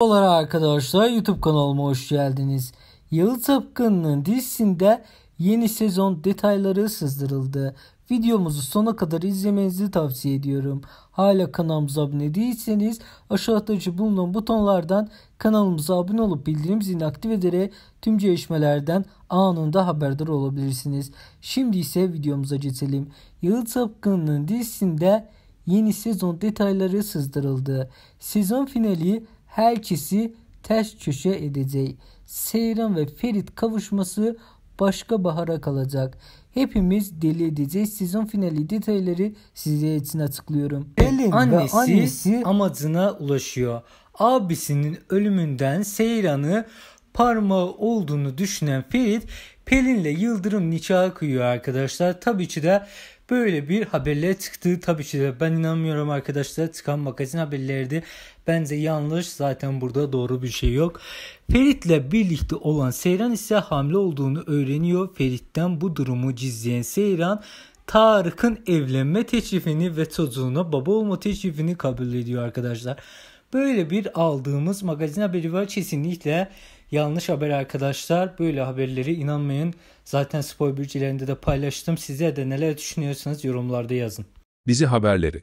Merhabalar arkadaşlar YouTube kanalıma hoş geldiniz. Yalı Tapkın'ın dizisinde yeni sezon detayları sızdırıldı. Videomuzu sona kadar izlemenizi tavsiye ediyorum. Hala kanalımıza abone değilseniz aşağıdaki bulunan butonlardan kanalımıza abone olup bildirim zilini aktif ederek tüm gelişmelerden anında haberdar olabilirsiniz. Şimdi ise videomuza geçelim. Yalı Tapkın'ın dizisinde yeni sezon detayları sızdırıldı. Sezon finali herkesi ters köşe edecek. Seyran ve Ferit kavuşması başka bahara kalacak. Hepimiz deli edeceğiz. Sezon finali detayları size için açıklıyorum. Pelin annesi, ve annesi amacına ulaşıyor. Abisinin ölümünden Seyran'ı parmağı olduğunu düşünen Ferit Pelin'le Yıldırım nikahı kıyıyor arkadaşlar. Tabii ki de böyle bir haberler çıktı. Tabii ki de ben inanmıyorum arkadaşlar. Çıkan magazin haberlerdi. Bence yanlış. Zaten burada doğru bir şey yok. Ferit'le birlikte olan Seyran ise hamile olduğunu öğreniyor. Ferit'ten bu durumu gizleyen Seyran Tarık'ın evlenme teklifini ve çocuğuna baba olma teklifini kabul ediyor arkadaşlar. Böyle bir aldığımız magazin haberi var. Kesinlikle yanlış haber arkadaşlar. Böyle haberlere inanmayın. Zaten spor bültenlerinde de paylaştım. Size de neler düşünüyorsanız yorumlarda yazın. Dizi haberleri